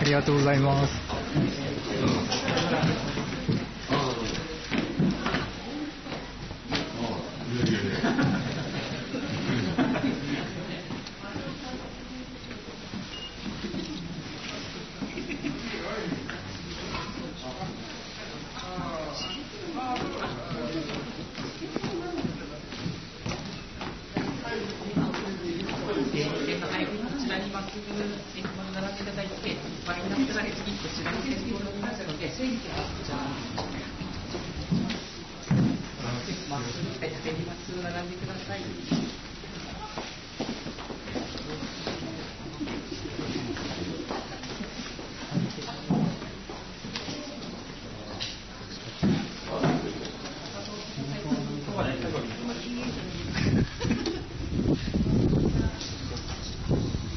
ありがとうございます。ず並んでいただいて、マイナスだけ次って知らなくていろいろなので、整理します。じ、まっすぐ来て、っ並んでください。